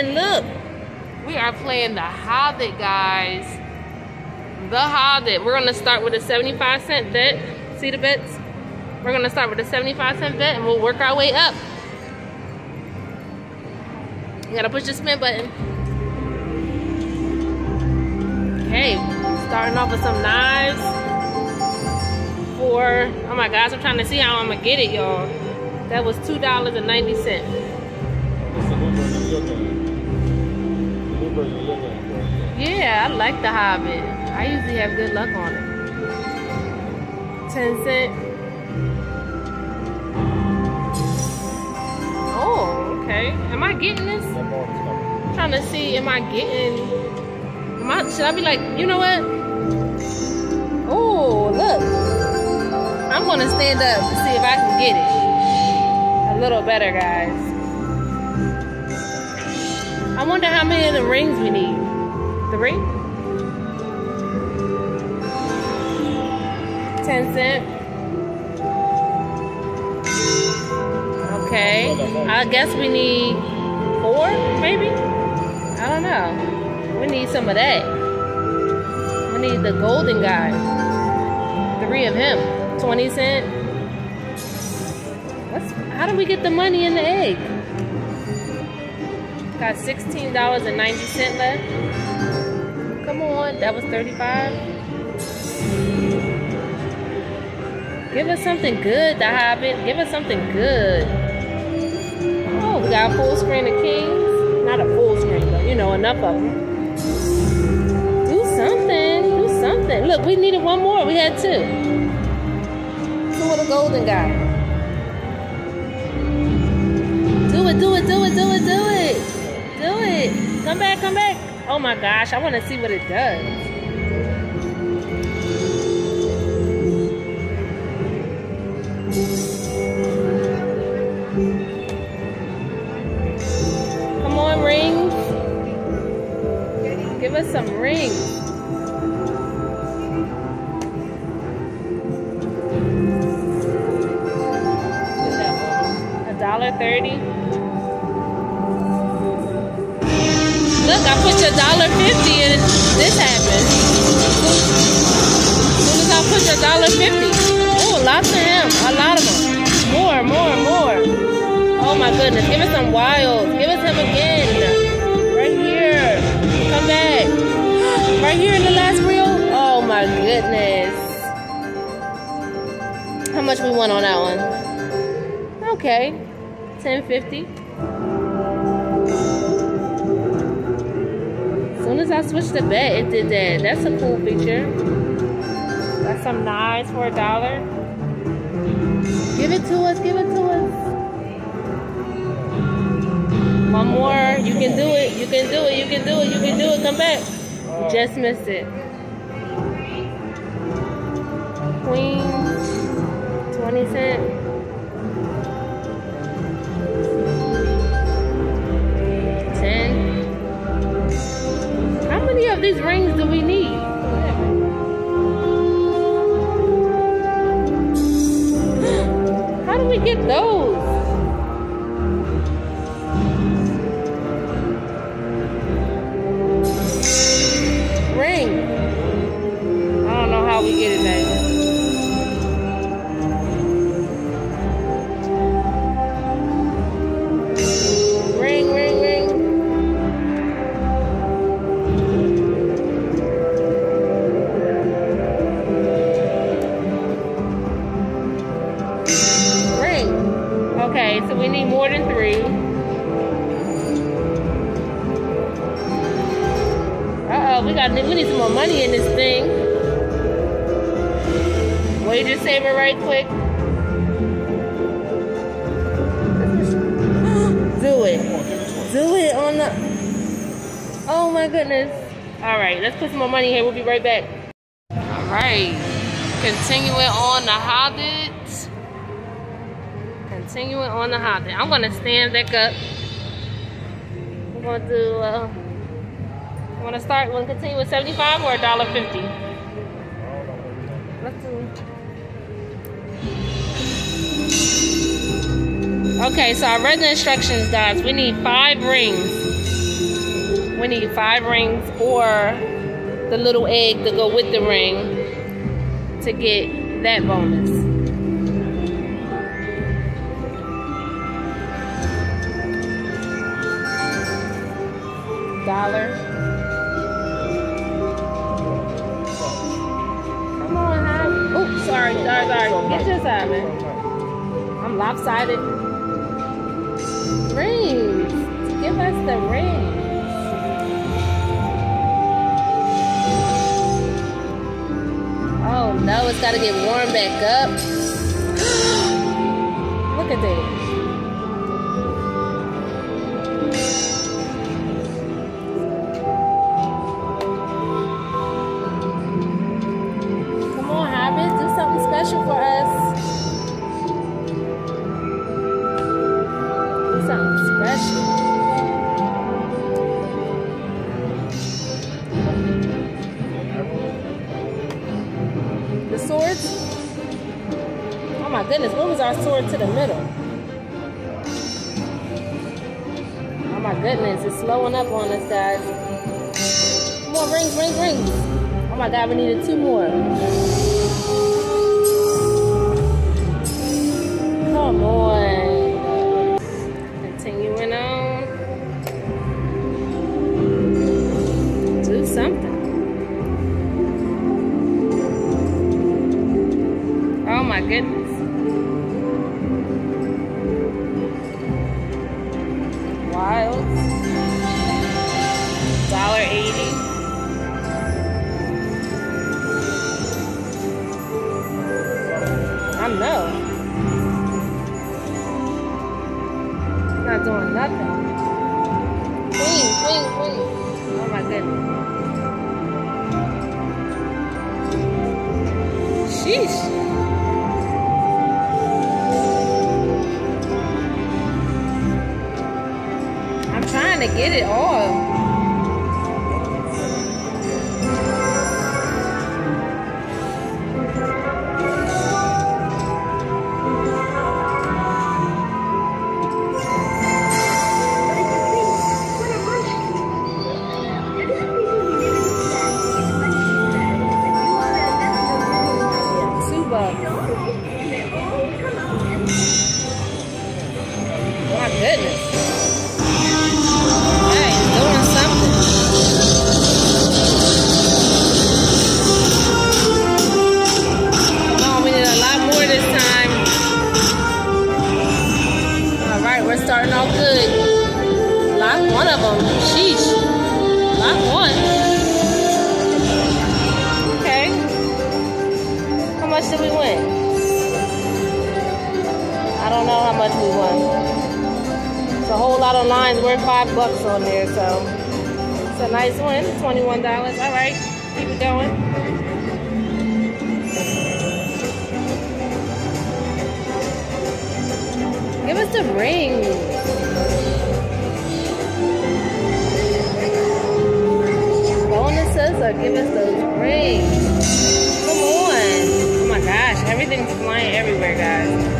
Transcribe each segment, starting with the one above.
And look, we are playing the Hobbit, guys. The Hobbit. We're going to start with a 75 cent bet. See the bets? We're going to start with a 75 cent bet and we'll work our way up. You got to push the spin button. Okay, starting off with some knives. For, oh my gosh, I'm trying to see how I'm going to get it, y'all. That was $2.90. Yeah, I like the Hobbit. I usually have good luck on it. 10 cent. Oh, okay. Am I getting this? I'm trying to see, am I getting, am I, should I be like, you know what? Oh, look. I'm gonna stand up to see if I can get it. A little better, guys. I wonder how many of the rings we need. Three? 10 cent. Okay. I guess we need four, maybe? I don't know. We need some of that. We need the golden guy. Three of him. 20 cent. What's, how do we get the money in the egg? Got $16.90 left. Come on, that was 35. Give us something good, The Hobbit. Give us something good. Oh, we got a full screen of kings. Not a full screen, but you know, enough of them. Do something. Do something. Look, we needed one more. We had two. Two of the golden guy. Do it, do it, do it, do it, do it. Do it. Come back, come back. Oh my gosh, I want to see what it does. Come on, rings. Give us some rings. A dollar thirty. Look, I put your dollar fifty and this happened. As soon as I put your dollar fifty. Oh, lots of him. A lot of them. More, more, more. Oh my goodness. Give us some wild. Give us him again. Right here. Come back. Right here in the last reel. Oh my goodness. How much we won on that one? Okay. 1050. I switched the bet, it did that. That's a cool feature. Got some knives for a dollar. Give it to us, give it to us. One more. You can do it. You can do it. You can do it. You can do it. Come back. You just missed it. Queen. 20 cent. My goodness. Alright, let's put some more money here. We'll be right back. Alright. Continuing on the Hobbit. Continuing on the Hobbit. I'm gonna stand back up. I'm gonna do uh Want to start? Want to continue with 75 or $1.50? Let's do. Okay, so I read the instructions, guys. We need five rings. We need five rings or the little egg to go with the ring to get that bonus. Dollar. Come on, huh? Oh, sorry, sorry, sorry. Get your side, man. I'm lopsided. Rings. Give us the rings. Oh no, it's gotta get warm back up. Look at that. Goodness, when was our sword to the middle? Oh my goodness, it's slowing up on us, guys. Come on, rings, rings, rings. Oh my god, we needed two more. I know. Not doing nothing. Queen, queen, queen. Oh my goodness. Sheesh. I'm trying to get it all. Five bucks on there, so it's a nice one. $21. All right, keep it going. Give us the ring. Bonuses or give us those rings. Come on. Oh my gosh, everything's flying everywhere, guys.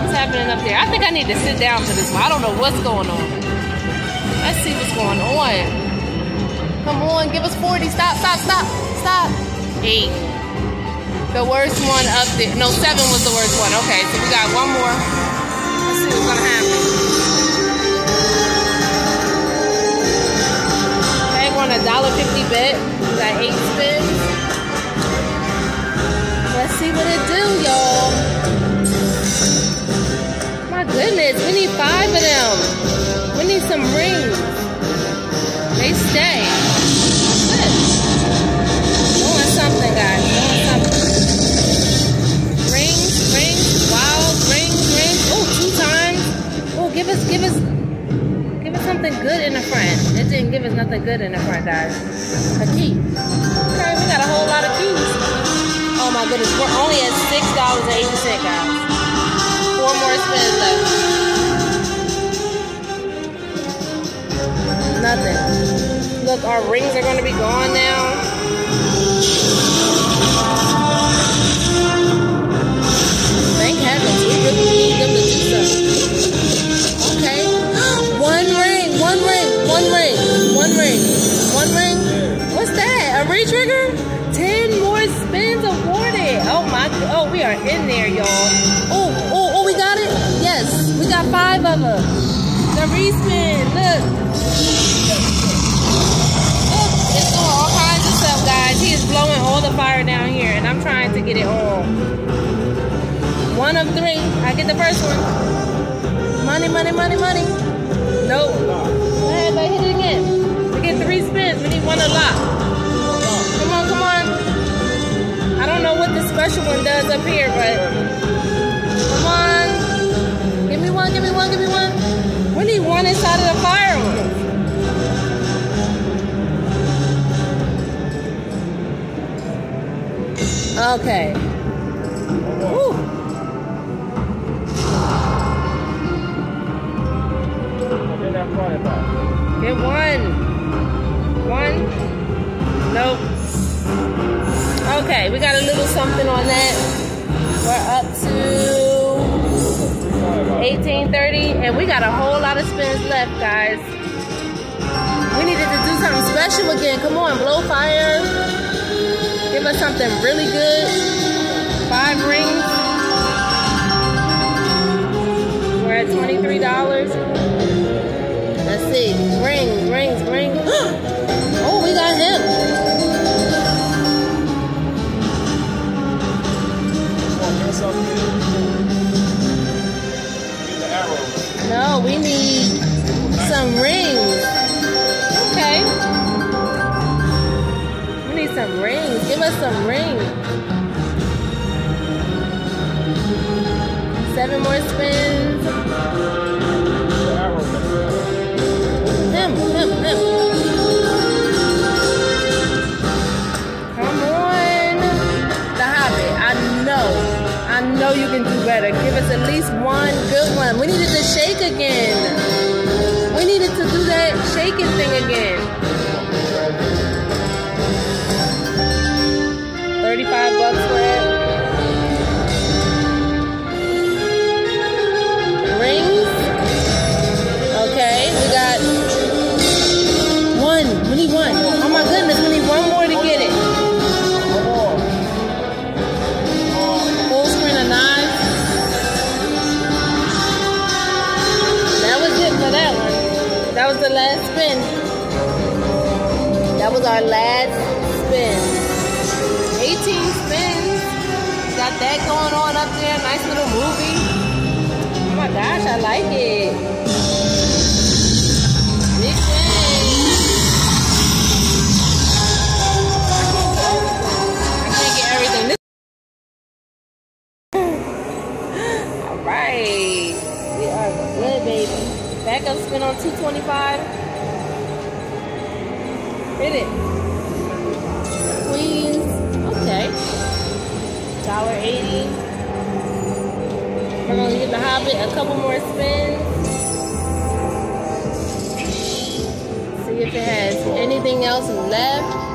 Something's happening up there. I think I need to sit down for this one. I don't know what's going on. Let's see what's going on. Come on, give us 40. Stop, stop, stop, stop. Eight. The worst one up there. No, seven was the worst one. Okay, so we got one more. Let's see what's gonna happen. We're on a dollar fifty bet. We got eight spins. Let's see what it do, y'all. Good in the front. It didn't give us nothing good in the front, guys. A key. Okay, we got a whole lot of keys. Oh my goodness, we're only at six dollars and eighty cents, guys. Four more spins left. Nothing. Look, our rings are gonna be gone now. Thank heavens, we really need them them. The respin, look. Look, it's doing all kinds of stuff, guys. He is blowing all the fire down here, and I'm trying to get it all. One of three. I get the first one. Money, money, money, money. Nope. Go ahead, but hit it again. We get three spins. We need one a lot. Come on, come on. I don't know what the special one does up here, but one, give one. We need one inside of the fire. Okay. Woo. Get one. One. Nope. Okay, we got a little something on that. We're up to 1830, and we got a whole lot of spins left, guys. We needed to do something special again. Come on, blow fire. Give us something really good. Five rings. We're at $23. Let's see. Rings, rings, rings. the last spin. That was our last spin. 18 spins. Got that going on up there. Nice little movie. Oh my gosh, I like it. Anything else left.